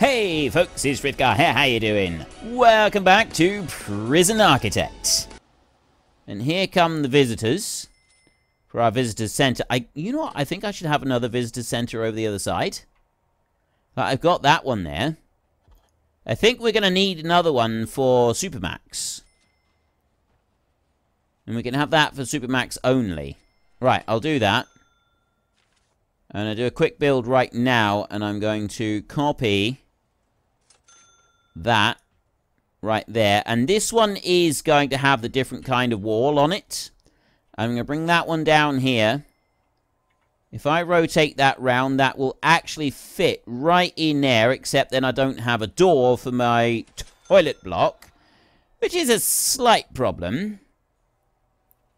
Hey folks, it's Frithgar here, how you doing? Welcome back to Prison Architect. And here come the visitors for our visitor center. I, You know what, I think I should have another visitor center over the other side. I've got that one there. I think we're going to need another one for Supermax. And we can have that for Supermax only. Right, I'll do that. And I do a quick build right now, and I'm going to copy that right there. And this one is going to have the different kind of wall on it. I'm going to bring that one down here. If I rotate that round, that will actually fit right in there, except then I don't have a door for my toilet block, which is a slight problem.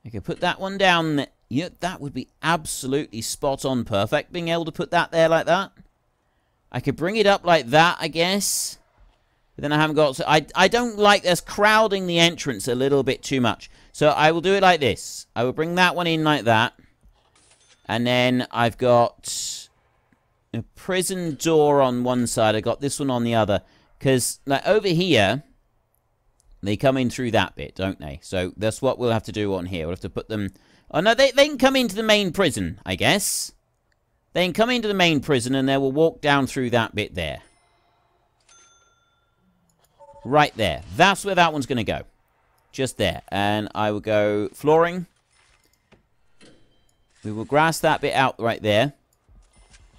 I could put that one down. Yeah, that would be absolutely spot on perfect, being able to put that there like that. I could bring it up like that, I guess. But then I haven't got... So I, I don't like this crowding the entrance a little bit too much. So I will do it like this. I will bring that one in like that. And then I've got a prison door on one side. I've got this one on the other. Because like over here, they come in through that bit, don't they? So that's what we'll have to do on here. We'll have to put them... Oh, no, they, they can come into the main prison, I guess. They can come into the main prison and they will walk down through that bit there. Right there. That's where that one's going to go. Just there. And I will go flooring. We will grass that bit out right there.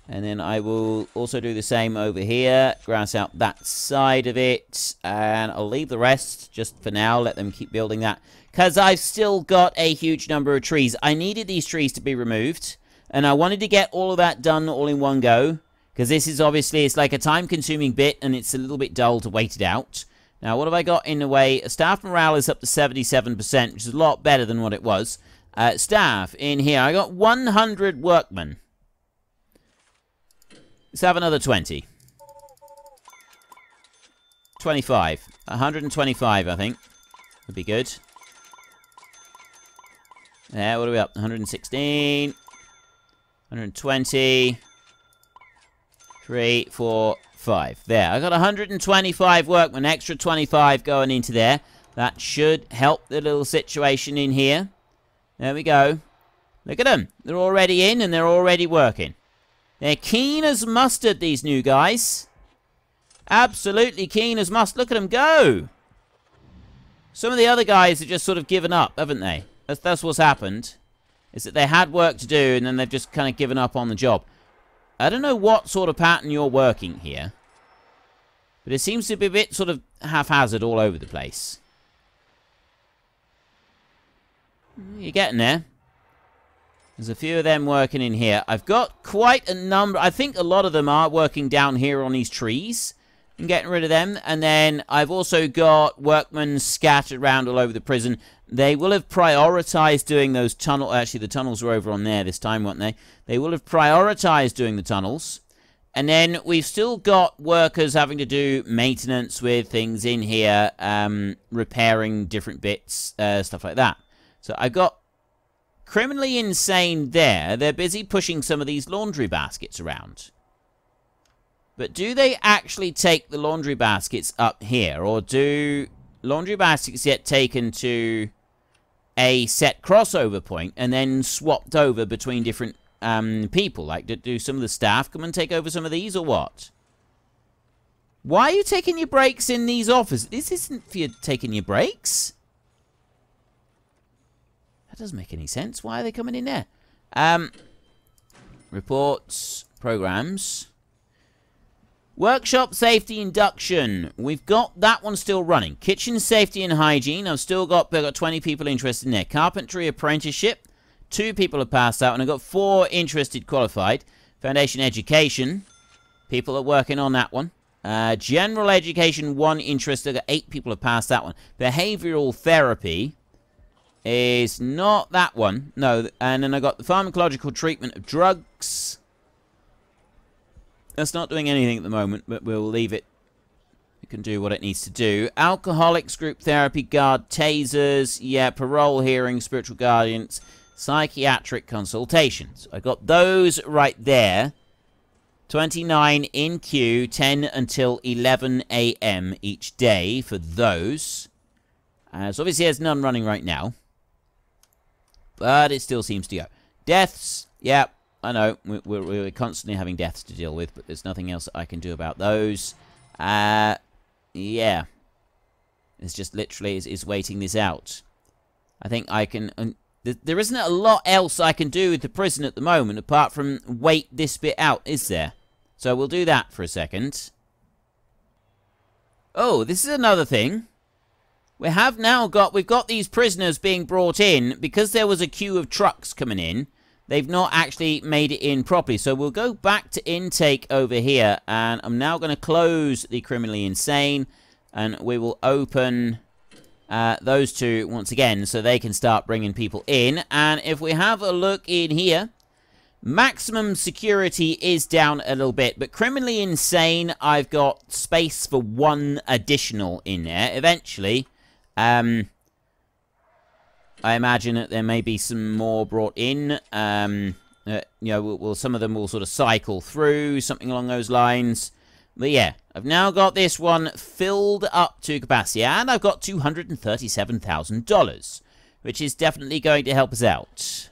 And then I will also do the same over here. Grass out that side of it. And I'll leave the rest just for now. Let them keep building that. Because I've still got a huge number of trees. I needed these trees to be removed. And I wanted to get all of that done all in one go. Because this is obviously, it's like a time-consuming bit. And it's a little bit dull to wait it out. Now, what have I got in the way? Staff morale is up to 77%, which is a lot better than what it was. Uh, staff in here. I got 100 workmen. Let's have another 20. 25. 125, I think. Would be good. There, what are we up? 116. 120. 3, 4, 5. There, I got 125 workmen. Extra 25 going into there. That should help the little situation in here. There we go. Look at them. They're already in and they're already working. They're keen as mustard, these new guys. Absolutely keen as mustard. Look at them go. Some of the other guys have just sort of given up, haven't they? That's, that's what's happened. Is that they had work to do and then they've just kind of given up on the job. I don't know what sort of pattern you're working here. But it seems to be a bit sort of haphazard all over the place. You're getting there. There's a few of them working in here. I've got quite a number. I think a lot of them are working down here on these trees. And getting rid of them. And then I've also got workmen scattered around all over the prison. They will have prioritized doing those tunnels. Actually, the tunnels were over on there this time, weren't they? They will have prioritized doing the tunnels. And then we've still got workers having to do maintenance with things in here, um, repairing different bits, uh, stuff like that. So I've got criminally insane there. They're busy pushing some of these laundry baskets around. But do they actually take the laundry baskets up here? Or do laundry baskets get taken to a set crossover point and then swapped over between different um, people? Like, do, do some of the staff come and take over some of these or what? Why are you taking your breaks in these offices? This isn't for you taking your breaks. That doesn't make any sense. Why are they coming in there? Um, reports, programs. Workshop safety induction. We've got that one still running. Kitchen safety and hygiene. I've still got, I've got 20 people interested in there. Carpentry apprenticeship. Two people have passed out, and I've got four interested qualified. Foundation education. People are working on that one. Uh, general education, one interested. I've got eight people have passed that one. Behavioral therapy is not that one. No, and then I got the pharmacological treatment of drugs. That's not doing anything at the moment, but we'll leave it. It can do what it needs to do. Alcoholics, group therapy, guard, tasers, yeah, parole hearing, spiritual guardians, psychiatric consultations. I got those right there 29 in queue, 10 until 11 a.m. each day for those. Uh, so obviously there's none running right now. But it still seems to go. Deaths, yeah, I know. We're, we're, constantly having deaths to deal with, but there's nothing else I can do about those. Uh, yeah. It's just literally is, is waiting this out. I think I can... Th there isn't a lot else I can do with the prison at the moment, apart from wait this bit out, is there? So we'll do that for a second. Oh, this is another thing. We have now got, we've got these prisoners being brought in. Because there was a queue of trucks coming in, they've not actually made it in properly. So we'll go back to intake over here. And I'm now going to close the criminally insane. And we will open uh, those two once again so they can start bringing people in. And if we have a look in here, maximum security is down a little bit. But criminally insane, I've got space for one additional in there. Eventually, um, I imagine that there may be some more brought in. Um, uh, you know, will, will some of them will sort of cycle through, something along those lines. But yeah, I've now got this one filled up to capacity, and I've got $237,000, which is definitely going to help us out.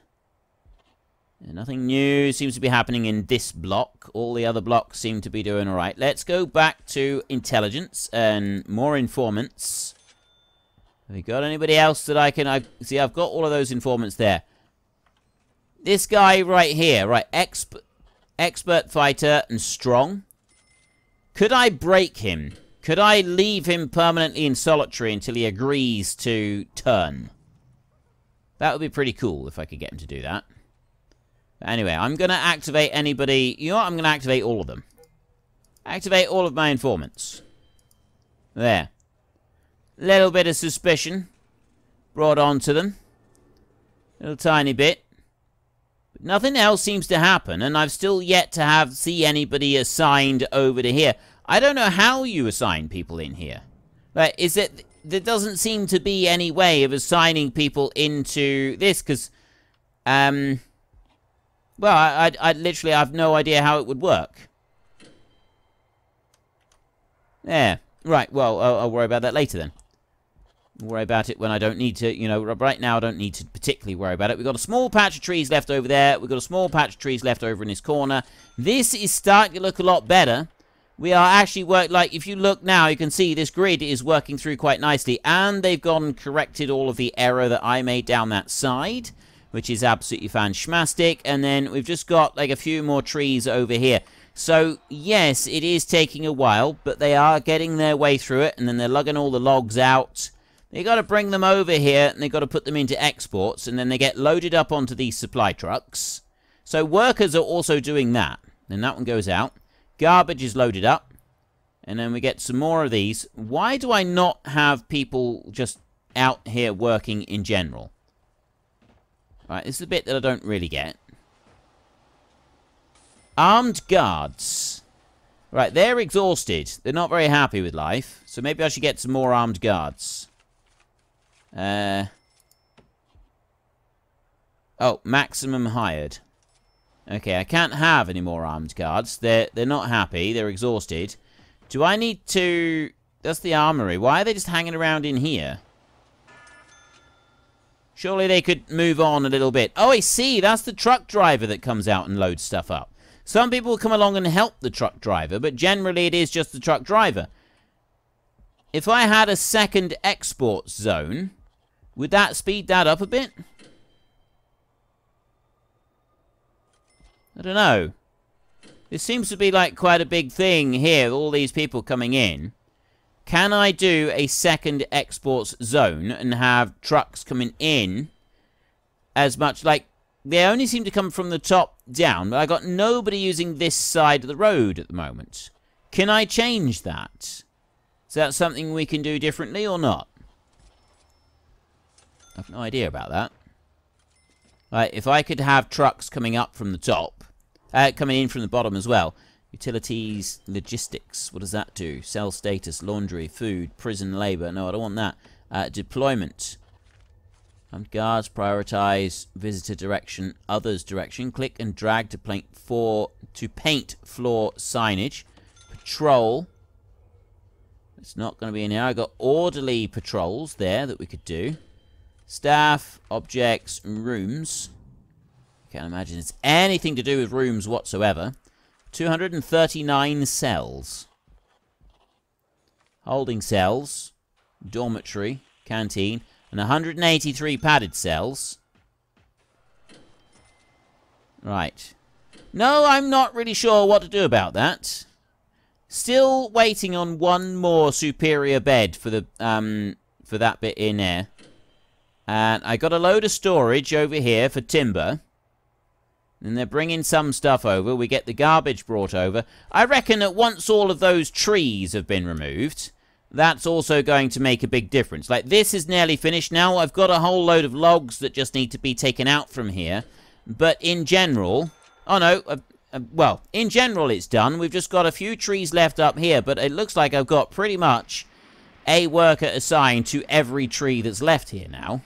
nothing new seems to be happening in this block. All the other blocks seem to be doing alright. Let's go back to intelligence and more informants. Have we got anybody else that I can... I See, I've got all of those informants there. This guy right here, right, exp expert fighter and strong. Could I break him? Could I leave him permanently in solitary until he agrees to turn? That would be pretty cool if I could get him to do that. But anyway, I'm going to activate anybody... You know what? I'm going to activate all of them. Activate all of my informants. There. Little bit of suspicion brought onto them. A little tiny bit. But nothing else seems to happen, and I've still yet to have see anybody assigned over to here. I don't know how you assign people in here. But is it... There doesn't seem to be any way of assigning people into this, because... Um... Well, I, I, I literally have no idea how it would work. There. Right, well, I'll, I'll worry about that later then worry about it when I don't need to. You know, right now I don't need to particularly worry about it. We've got a small patch of trees left over there. We've got a small patch of trees left over in this corner. This is starting to look a lot better. We are actually work like if you look now, you can see this grid is working through quite nicely, and they've gone and corrected all of the error that I made down that side, which is absolutely fantastic. And then we've just got like a few more trees over here. So, yes, it is taking a while, but they are getting their way through it, and then they're lugging all the logs out they got to bring them over here and they've got to put them into exports and then they get loaded up onto these supply trucks. So workers are also doing that. Then that one goes out. Garbage is loaded up. And then we get some more of these. Why do I not have people just out here working in general? Right, this is the bit that I don't really get. Armed guards. Right, they're exhausted. They're not very happy with life. So maybe I should get some more armed guards. Uh, oh, maximum hired. Okay, I can't have any more armed guards. They're, they're not happy. They're exhausted. Do I need to... That's the armory. Why are they just hanging around in here? Surely they could move on a little bit. Oh, I see. That's the truck driver that comes out and loads stuff up. Some people come along and help the truck driver, but generally it is just the truck driver. If I had a second export zone, would that speed that up a bit? I don't know. It seems to be like quite a big thing here, all these people coming in. Can I do a second exports zone and have trucks coming in as much like they only seem to come from the top down, but I got nobody using this side of the road at the moment. Can I change that? Is that something we can do differently or not? I've no idea about that. Right, if I could have trucks coming up from the top, uh, coming in from the bottom as well. Utilities, logistics, what does that do? Cell status, laundry, food, prison labor. No, I don't want that. Uh, deployment. Um, guards prioritize visitor direction, others direction. Click and drag to paint for to paint floor signage. Patrol. It's not going to be in here. I got orderly patrols there that we could do. Staff, objects, rooms. Can't imagine it's anything to do with rooms whatsoever. 239 cells. Holding cells, dormitory, canteen, and 183 padded cells. Right. No, I'm not really sure what to do about that. Still waiting on one more superior bed for the um for that bit in there. And I got a load of storage over here for timber. And they're bringing some stuff over. We get the garbage brought over. I reckon that once all of those trees have been removed, that's also going to make a big difference. Like, this is nearly finished now. I've got a whole load of logs that just need to be taken out from here. But in general... Oh, no. Uh, uh, well, in general, it's done. We've just got a few trees left up here. But it looks like I've got pretty much a worker assigned to every tree that's left here now.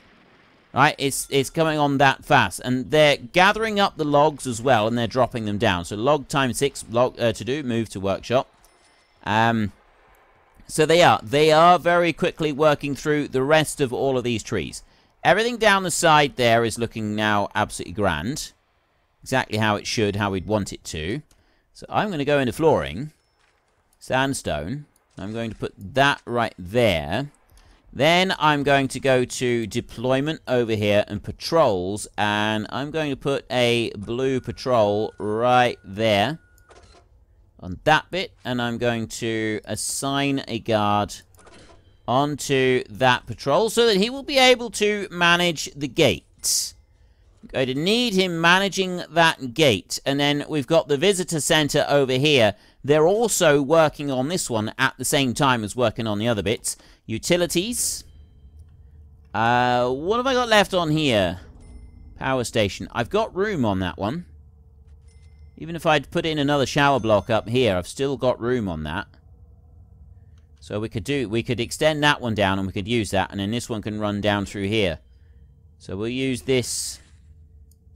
Right, it's it's coming on that fast, and they're gathering up the logs as well, and they're dropping them down. So log time six log uh, to do, move to workshop. Um, so they are they are very quickly working through the rest of all of these trees. Everything down the side there is looking now absolutely grand, exactly how it should, how we'd want it to. So I'm going to go into flooring, sandstone. I'm going to put that right there. Then I'm going to go to deployment over here and patrols. And I'm going to put a blue patrol right there on that bit. And I'm going to assign a guard onto that patrol so that he will be able to manage the gate. I'm going to need him managing that gate. And then we've got the visitor center over here. They're also working on this one at the same time as working on the other bits. Utilities. Uh, what have I got left on here? Power station. I've got room on that one. Even if I'd put in another shower block up here, I've still got room on that. So we could do, we could extend that one down and we could use that, and then this one can run down through here. So we'll use this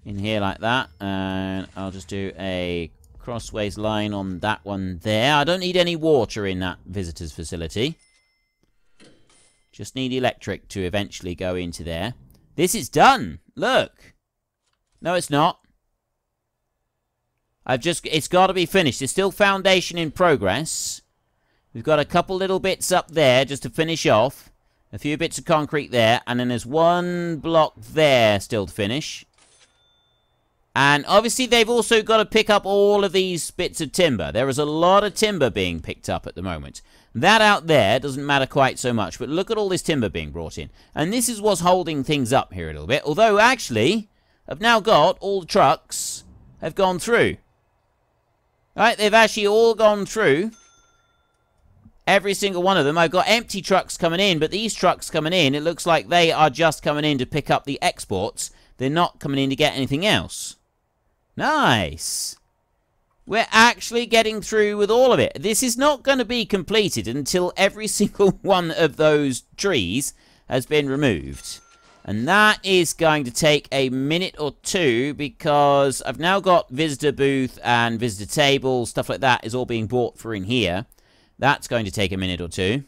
in here like that, and I'll just do a crossways line on that one there. I don't need any water in that visitor's facility. Just need electric to eventually go into there. This is done. Look. No, it's not. I've just... It's got to be finished. There's still foundation in progress. We've got a couple little bits up there just to finish off. A few bits of concrete there. And then there's one block there still to finish. And obviously they've also got to pick up all of these bits of timber. There is a lot of timber being picked up at the moment. That out there doesn't matter quite so much, but look at all this timber being brought in. And this is what's holding things up here a little bit. Although, actually, I've now got all the trucks have gone through. Right, they've actually all gone through. Every single one of them. I've got empty trucks coming in, but these trucks coming in, it looks like they are just coming in to pick up the exports. They're not coming in to get anything else. Nice. We're actually getting through with all of it. This is not going to be completed until every single one of those trees has been removed. And that is going to take a minute or two because I've now got visitor booth and visitor table, stuff like that is all being bought for in here. That's going to take a minute or two.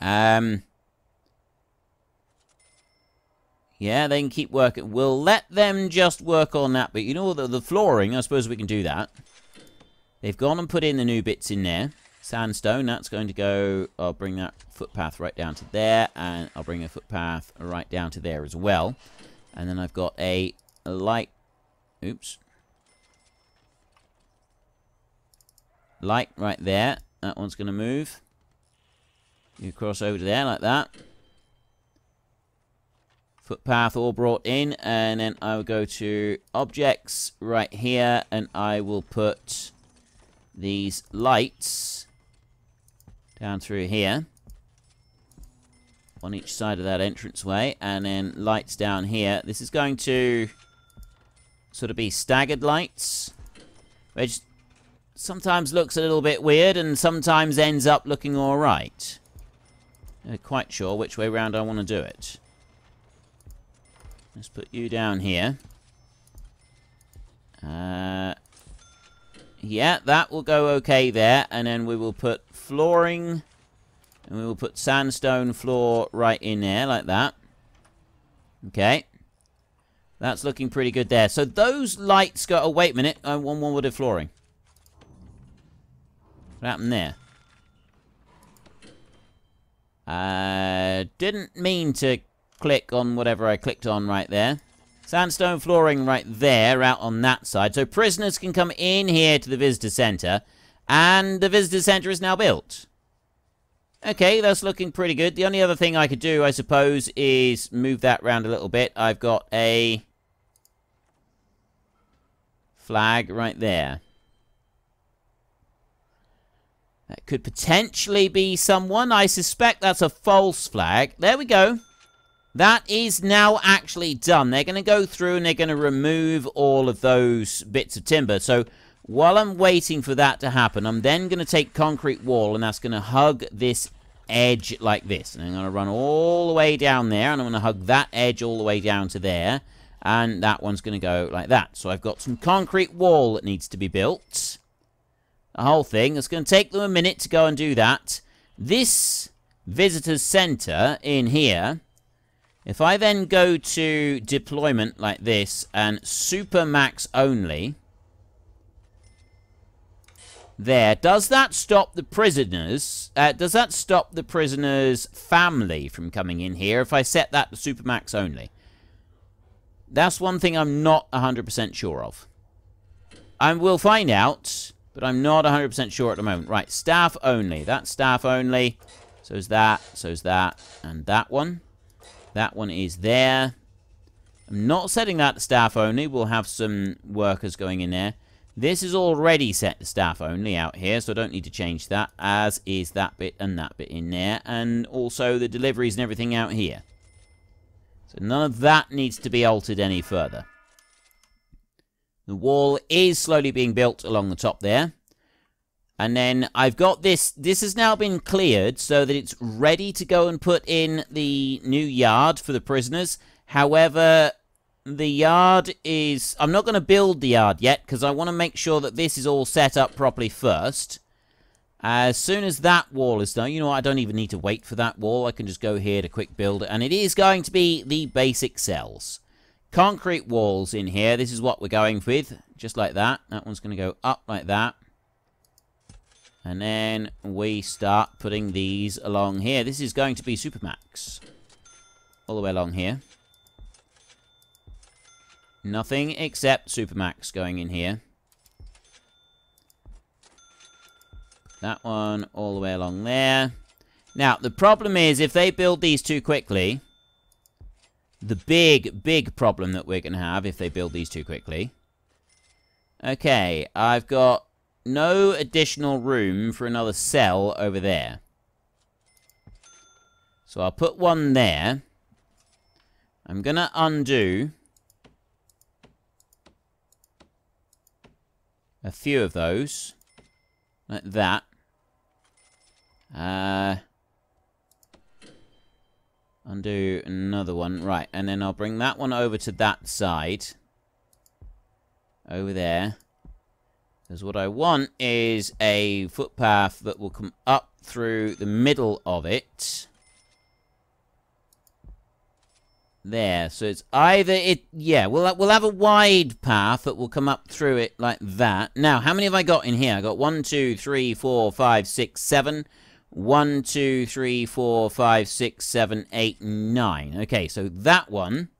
Um, Yeah, they can keep working. We'll let them just work on that. But you know, the, the flooring, I suppose we can do that. They've gone and put in the new bits in there. Sandstone, that's going to go... I'll bring that footpath right down to there. And I'll bring a footpath right down to there as well. And then I've got a light... Oops. Light right there. That one's going to move. You cross over to there like that footpath all brought in and then I will go to objects right here and I will put these lights down through here on each side of that entranceway and then lights down here. This is going to sort of be staggered lights which sometimes looks a little bit weird and sometimes ends up looking alright. Not quite sure which way round I want to do it. Let's put you down here. Uh, yeah, that will go okay there. And then we will put flooring. And we will put sandstone floor right in there, like that. Okay. That's looking pretty good there. So those lights go... Oh, wait a minute. I want one with the flooring. What happened there? I uh, didn't mean to click on whatever I clicked on right there. Sandstone flooring right there, out on that side. So prisoners can come in here to the visitor center. And the visitor center is now built. Okay, that's looking pretty good. The only other thing I could do, I suppose, is move that around a little bit. I've got a flag right there. That could potentially be someone. I suspect that's a false flag. There we go. That is now actually done. They're going to go through and they're going to remove all of those bits of timber. So while I'm waiting for that to happen, I'm then going to take concrete wall and that's going to hug this edge like this. And I'm going to run all the way down there and I'm going to hug that edge all the way down to there. And that one's going to go like that. So I've got some concrete wall that needs to be built. The whole thing. It's going to take them a minute to go and do that. This visitor's center in here if I then go to deployment like this and super max only, there, does that stop the prisoners, uh, does that stop the prisoner's family from coming in here if I set that to super max only? That's one thing I'm not 100% sure of. I will find out, but I'm not 100% sure at the moment. Right, staff only. That's staff only. So's that, so's that, and that one. That one is there. I'm not setting that to staff only. We'll have some workers going in there. This is already set to staff only out here, so I don't need to change that, as is that bit and that bit in there, and also the deliveries and everything out here. So none of that needs to be altered any further. The wall is slowly being built along the top there. And then I've got this. This has now been cleared so that it's ready to go and put in the new yard for the prisoners. However, the yard is... I'm not going to build the yard yet because I want to make sure that this is all set up properly first. As soon as that wall is done, you know what, I don't even need to wait for that wall. I can just go here to quick build it. And it is going to be the basic cells. Concrete walls in here. This is what we're going with. Just like that. That one's going to go up like that. And then we start putting these along here. This is going to be Supermax. All the way along here. Nothing except Supermax going in here. That one all the way along there. Now, the problem is, if they build these too quickly, the big, big problem that we're going to have if they build these too quickly. Okay, I've got no additional room for another cell over there. So I'll put one there. I'm going to undo a few of those. Like that. Uh, undo another one. Right, and then I'll bring that one over to that side. Over there. Because what I want is a footpath that will come up through the middle of it. There, so it's either it, yeah, we'll, we'll have a wide path that will come up through it like that. Now, how many have I got in here? I got one, two, three, four, five, six, seven. One, two, three, four, five, six, seven, eight, nine. Okay, so that one.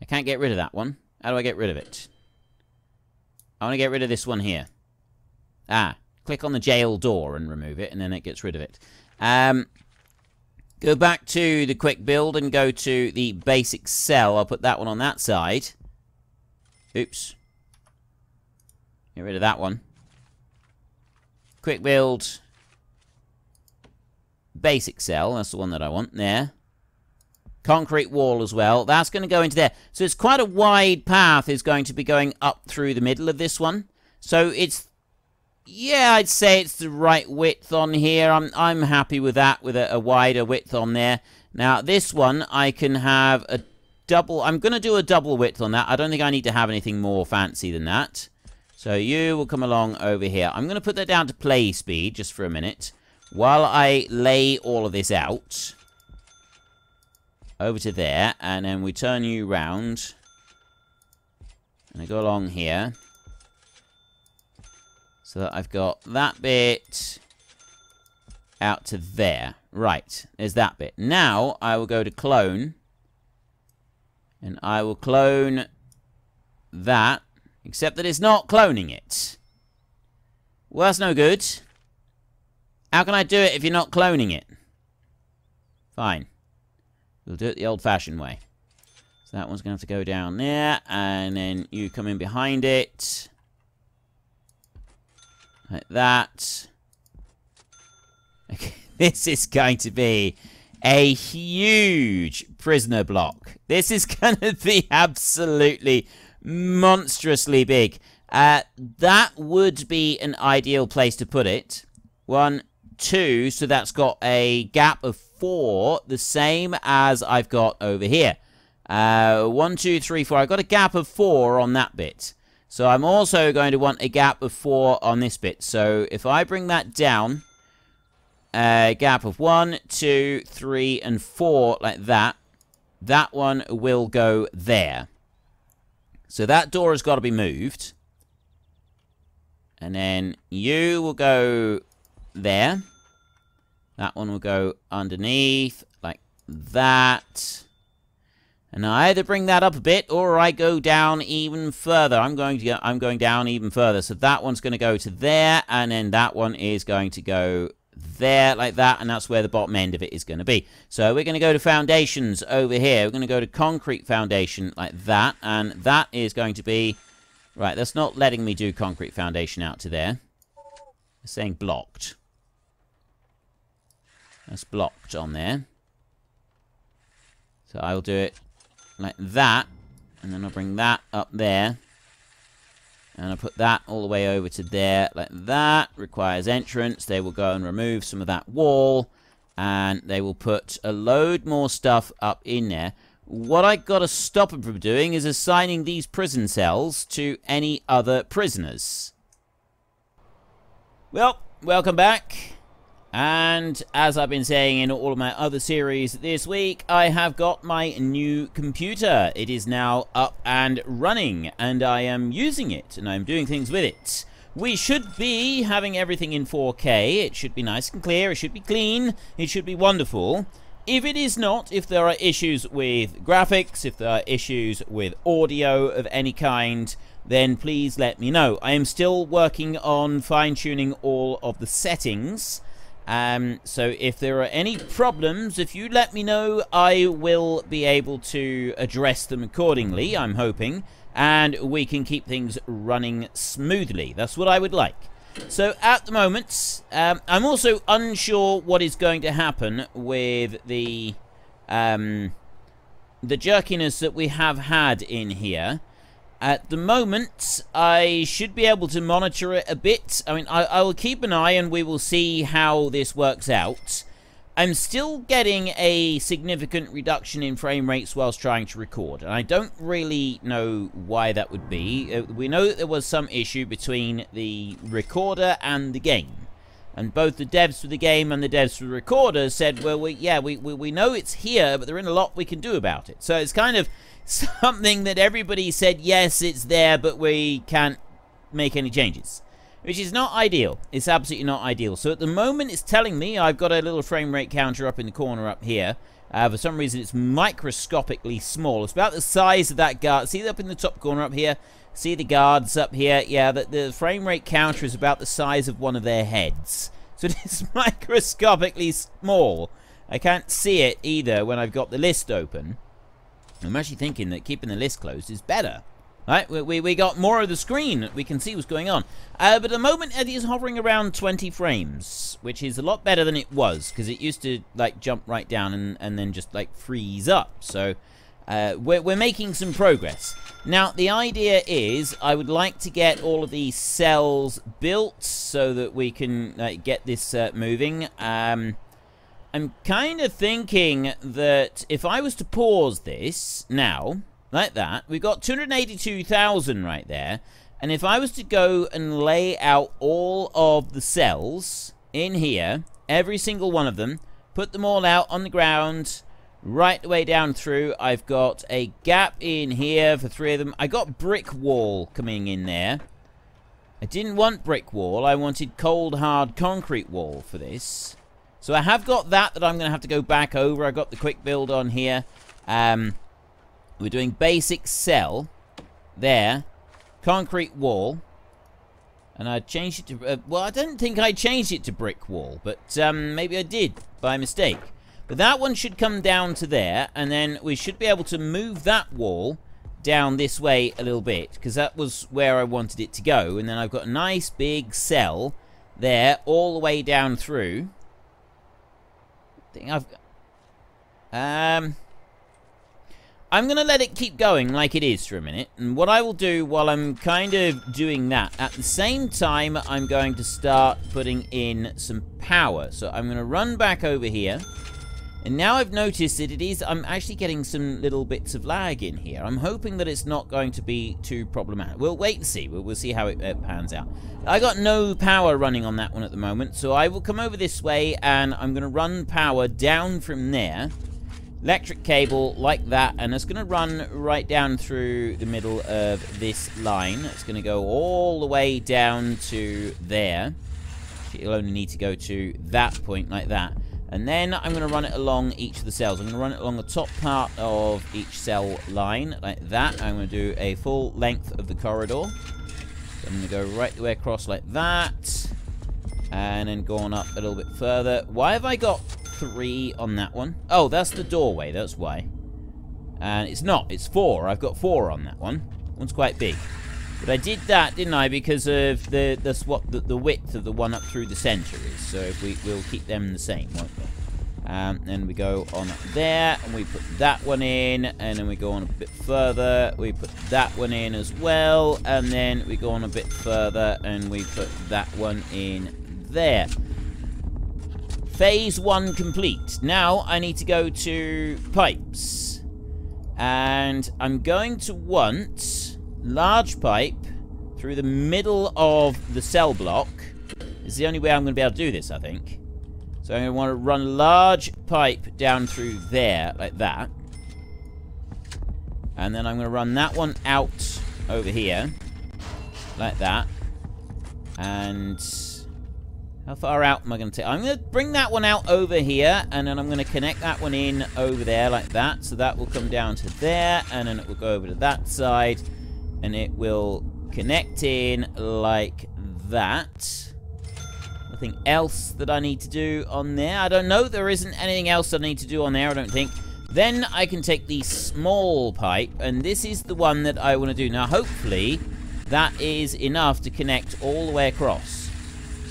I can't get rid of that one. How do I get rid of it? I want to get rid of this one here. Ah, click on the jail door and remove it, and then it gets rid of it. Um, go back to the quick build and go to the basic cell. I'll put that one on that side. Oops. Get rid of that one. Quick build. Basic cell. That's the one that I want. There. Concrete wall as well. That's going to go into there. So it's quite a wide path is going to be going up through the middle of this one. So it's yeah, I'd say it's the right width on here. I'm I'm happy with that, with a, a wider width on there. Now, this one, I can have a double... I'm going to do a double width on that. I don't think I need to have anything more fancy than that. So you will come along over here. I'm going to put that down to play speed just for a minute. While I lay all of this out. Over to there. And then we turn you round. And I go along here. So that I've got that bit out to there. Right, there's that bit. Now, I will go to clone. And I will clone that. Except that it's not cloning it. Well, that's no good. How can I do it if you're not cloning it? Fine. We'll do it the old-fashioned way. So that one's going to have to go down there. And then you come in behind it. Like that. Okay, this is going to be a huge prisoner block. This is going to be absolutely monstrously big. Uh, that would be an ideal place to put it. One, two, so that's got a gap of four, the same as I've got over here. Uh, one, two, three, four. I've got a gap of four on that bit. So I'm also going to want a gap of 4 on this bit. So if I bring that down, a gap of one, two, three, and 4 like that, that one will go there. So that door has got to be moved. And then you will go there. That one will go underneath, like that. And I either bring that up a bit or I go down even further. I'm going to I'm going down even further. So that one's going to go to there and then that one is going to go there like that and that's where the bottom end of it is going to be. So we're going to go to foundations over here. We're going to go to concrete foundation like that and that is going to be right, that's not letting me do concrete foundation out to there. It's saying blocked. That's blocked on there. So I'll do it like that. And then I'll bring that up there. And I'll put that all the way over to there like that. Requires entrance. They will go and remove some of that wall. And they will put a load more stuff up in there. What I got to stop them from doing is assigning these prison cells to any other prisoners. Well, welcome back. And as I've been saying in all of my other series this week, I have got my new computer. It is now up and running, and I am using it, and I'm doing things with it. We should be having everything in 4K. It should be nice and clear. It should be clean. It should be wonderful. If it is not, if there are issues with graphics, if there are issues with audio of any kind, then please let me know. I am still working on fine-tuning all of the settings um, so if there are any problems, if you let me know, I will be able to address them accordingly, I'm hoping, and we can keep things running smoothly. That's what I would like. So at the moment, um, I'm also unsure what is going to happen with the um, the jerkiness that we have had in here. At the moment, I should be able to monitor it a bit. I mean, I, I, will keep an eye and we will see how this works out. I'm still getting a significant reduction in frame rates whilst trying to record, and I don't really know why that would be. Uh, we know that there was some issue between the recorder and the game. And both the devs for the game and the devs for the recorder said, well, we, yeah, we, we, we know it's here, but there isn't a lot we can do about it. So it's kind of something that everybody said, yes, it's there, but we can't make any changes. Which is not ideal. It's absolutely not ideal. So at the moment, it's telling me I've got a little frame rate counter up in the corner up here. Uh, for some reason, it's microscopically small. It's about the size of that guard. See up in the top corner up here? See the guards up here? Yeah, the, the frame rate counter is about the size of one of their heads. So it is microscopically small. I can't see it either when I've got the list open. I'm actually thinking that keeping the list closed is better. Right, we, we, we got more of the screen. We can see what's going on. Uh, but at the moment, it is hovering around 20 frames, which is a lot better than it was, because it used to, like, jump right down and, and then just, like, freeze up. So, uh, we're, we're making some progress. Now, the idea is I would like to get all of these cells built so that we can uh, get this uh, moving. Um, I'm kind of thinking that if I was to pause this now, like that, we've got 282,000 right there. And if I was to go and lay out all of the cells in here, every single one of them, put them all out on the ground, right the way down through. I've got a gap in here for three of them. I got brick wall coming in there. I didn't want brick wall. I wanted cold, hard concrete wall for this. So I have got that that I'm going to have to go back over. I got the quick build on here. Um, we're doing basic cell. There. Concrete wall. And I changed it to... Uh, well, I don't think I changed it to brick wall. But um, maybe I did by mistake. But that one should come down to there, and then we should be able to move that wall down this way a little bit, because that was where I wanted it to go. And then I've got a nice big cell there, all the way down through. I think I've... Um... I'm going to let it keep going like it is for a minute. And what I will do while I'm kind of doing that, at the same time, I'm going to start putting in some power. So I'm going to run back over here. And now I've noticed that it is, I'm actually getting some little bits of lag in here. I'm hoping that it's not going to be too problematic. We'll wait and see. We'll, we'll see how it uh, pans out. I got no power running on that one at the moment, so I will come over this way and I'm going to run power down from there. Electric cable like that, and it's going to run right down through the middle of this line. It's going to go all the way down to there. You'll only need to go to that point like that. And then I'm going to run it along each of the cells. I'm going to run it along the top part of each cell line, like that. I'm going to do a full length of the corridor. So I'm going to go right the way across like that. And then go on up a little bit further. Why have I got three on that one? Oh, that's the doorway, that's why. And it's not, it's four. I've got four on that one. One's quite big. But I did that, didn't I, because of the the what the, the width of the one up through the center is. So if we we'll keep them the same, won't we? Um, then we go on there, and we put that one in, and then we go on a bit further. We put that one in as well, and then we go on a bit further, and we put that one in there. Phase one complete. Now I need to go to pipes. And I'm going to want large pipe through the middle of the cell block. Is the only way I'm going to be able to do this, I think. So I'm going to want to run a large pipe down through there, like that. And then I'm going to run that one out over here, like that. And how far out am I going to take? I'm going to bring that one out over here, and then I'm going to connect that one in over there like that. So that will come down to there, and then it will go over to that side and it will connect in like that. Nothing else that I need to do on there. I don't know. There isn't anything else I need to do on there, I don't think. Then I can take the small pipe, and this is the one that I want to do. Now, hopefully, that is enough to connect all the way across.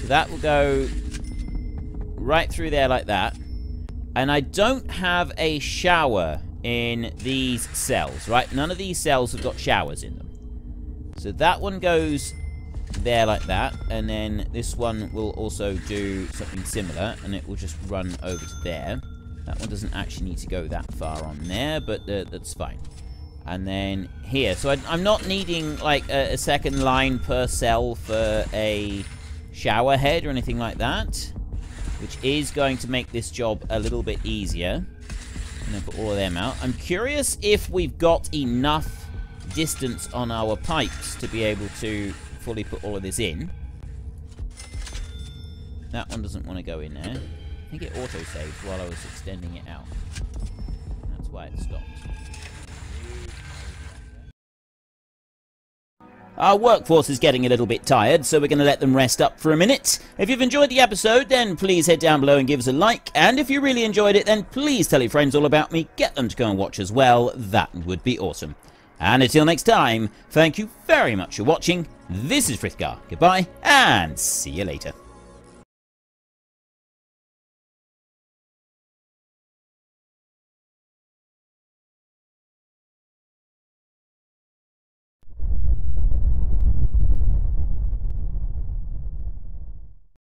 So that will go right through there like that. And I don't have a shower in these cells, right? None of these cells have got showers in them. So that one goes there like that, and then this one will also do something similar, and it will just run over to there. That one doesn't actually need to go that far on there, but uh, that's fine. And then here. So I, am not needing like a, a, second line per cell for a shower head or anything like that. Which is going to make this job a little bit easier. And then put all of them out. I'm curious if we've got enough distance on our pipes to be able to fully put all of this in. That one doesn't want to go in there. I think it auto-saved while I was extending it out. That's why it stopped. Our workforce is getting a little bit tired, so we're going to let them rest up for a minute. If you've enjoyed the episode, then please head down below and give us a like. And if you really enjoyed it, then please tell your friends all about me. Get them to go and watch as well. That would be awesome. And until next time, thank you very much for watching. This is Frithgar. Goodbye, and see you later.